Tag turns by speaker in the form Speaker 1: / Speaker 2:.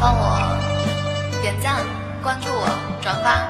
Speaker 1: 帮我点赞关注我转发。